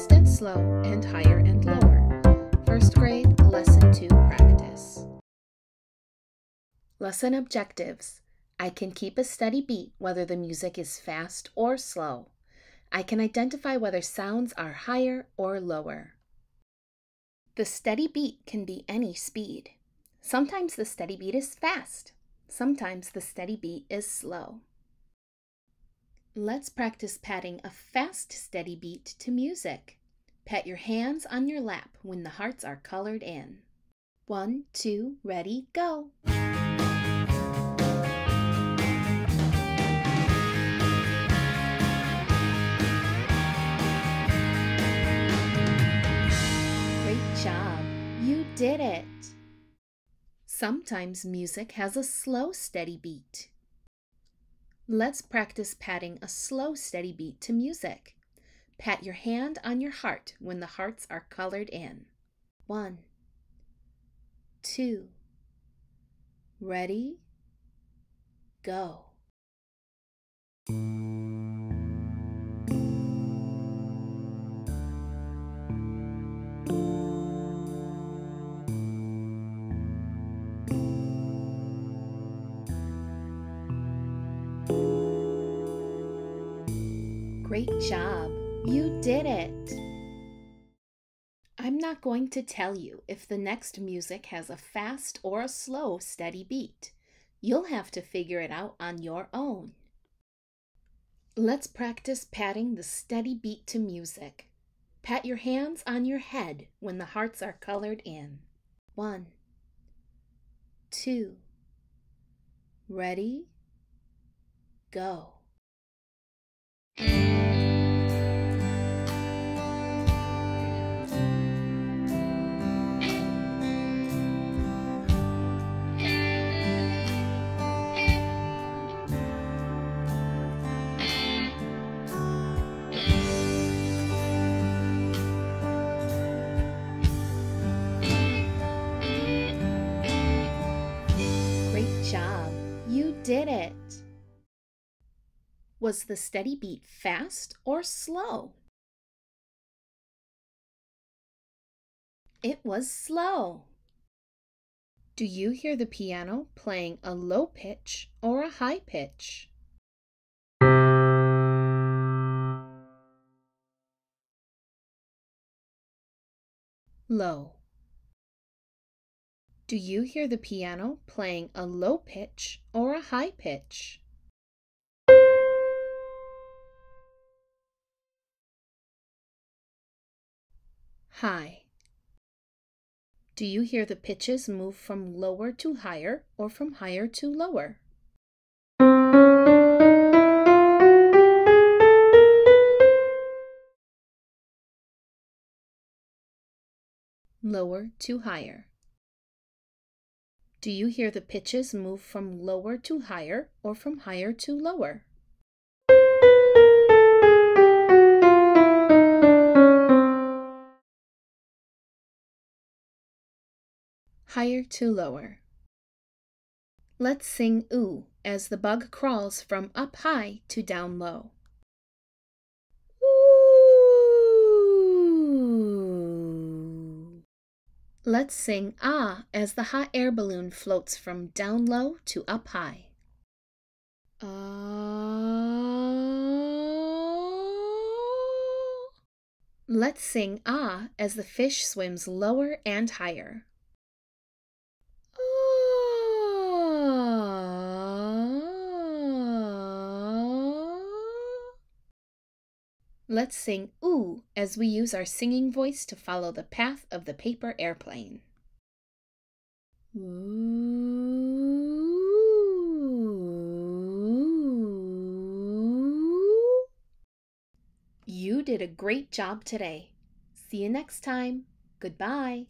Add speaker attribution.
Speaker 1: fast and slow, and higher and lower. First grade, Lesson 2 practice. Lesson objectives. I can keep a steady beat whether the music is fast or slow. I can identify whether sounds are higher or lower. The steady beat can be any speed. Sometimes the steady beat is fast. Sometimes the steady beat is slow. Let's practice patting a fast, steady beat to music. Pat your hands on your lap when the hearts are colored in. One, two, ready, go! Great job! You did it! Sometimes music has a slow, steady beat. Let's practice patting a slow, steady beat to music. Pat your hand on your heart when the hearts are colored in. One, two, ready, go. Great job! You did it! I'm not going to tell you if the next music has a fast or a slow steady beat. You'll have to figure it out on your own. Let's practice patting the steady beat to music. Pat your hands on your head when the hearts are colored in. One, two, ready, go. Great Was the steady beat fast or slow? It was slow. Do you hear the piano playing a low pitch or a high pitch? Low. Do you hear the piano playing a low pitch or a high pitch? High. Do you hear the pitches move from lower to higher or from higher to lower? Lower to higher. Do you hear the pitches move from lower to higher or from higher to lower? Higher to lower. Let's sing ooh as the bug crawls from up high to down low. Ooh. Let's sing ah as the hot air balloon floats from down low to up high. Ah. Let's sing ah as the fish swims lower and higher. Let's sing ooh as we use our singing voice to follow the path of the paper airplane. Ooh. You did a great job today. See you next time. Goodbye.